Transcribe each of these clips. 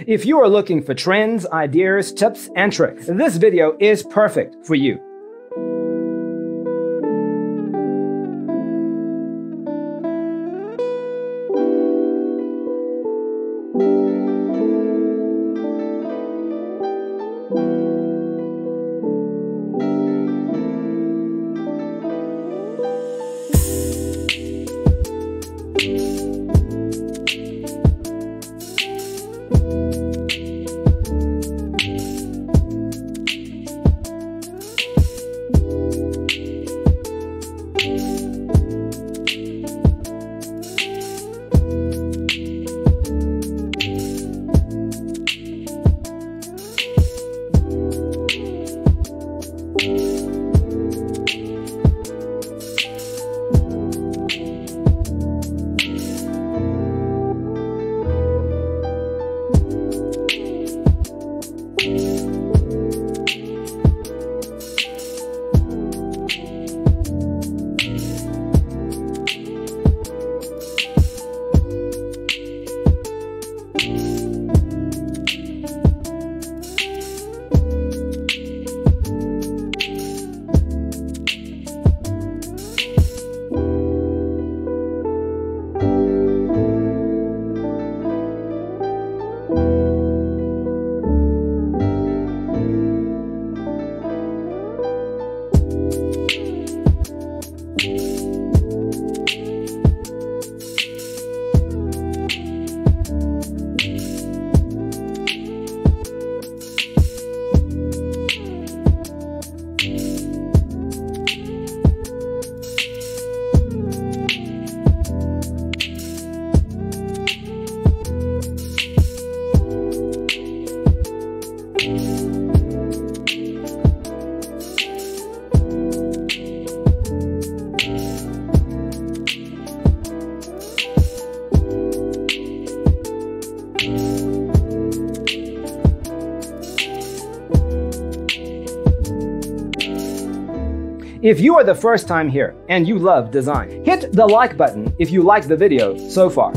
If you are looking for trends, ideas, tips, and tricks, this video is perfect for you. If you are the first time here and you love design, hit the like button if you like the video so far.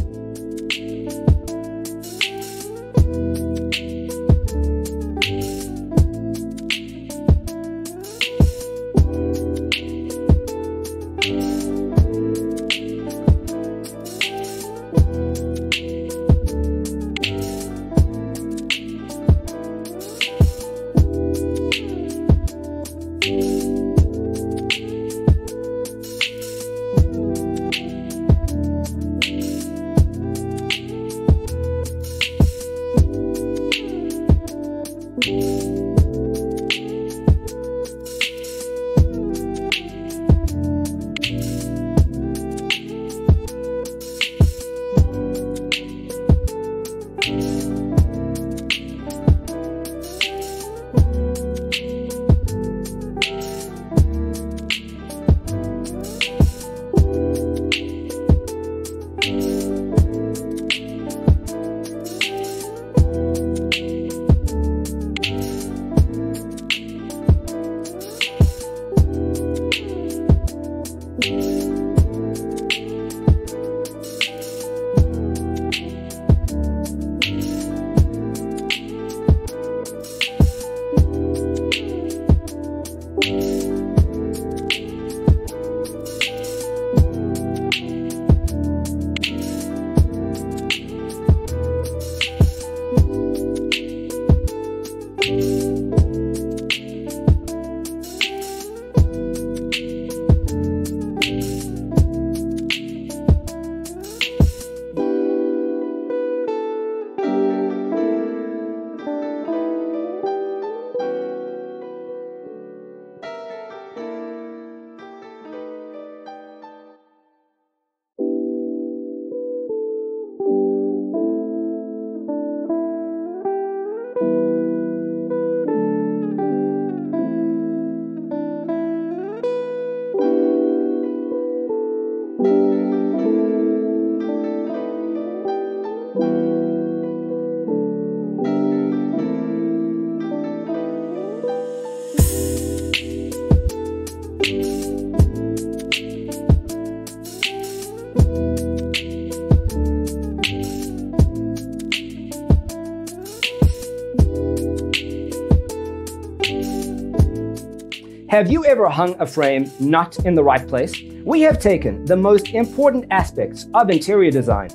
Have you ever hung a frame not in the right place? We have taken the most important aspects of interior design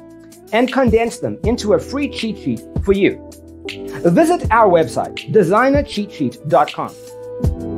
and condensed them into a free cheat sheet for you. Visit our website, designercheatsheet.com.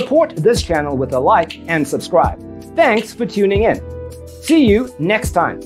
Support this channel with a like and subscribe. Thanks for tuning in. See you next time.